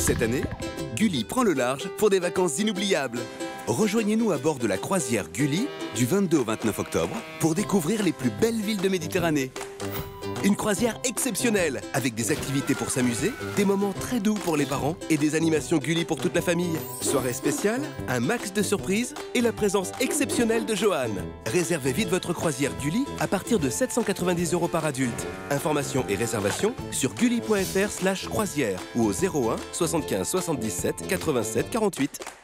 Cette année, Gulli prend le large pour des vacances inoubliables. Rejoignez-nous à bord de la croisière Gulli du 22 au 29 octobre pour découvrir les plus belles villes de Méditerranée. Une croisière exceptionnelle avec des activités pour s'amuser, des moments très doux pour les parents et des animations Gulli pour toute la famille. Soirée spéciale, un max de surprises et la présence exceptionnelle de Johan. Réservez vite votre croisière Gulli à partir de 790 euros par adulte. Informations et réservations sur gulli.fr/croisière ou au 01 75 77 87 48.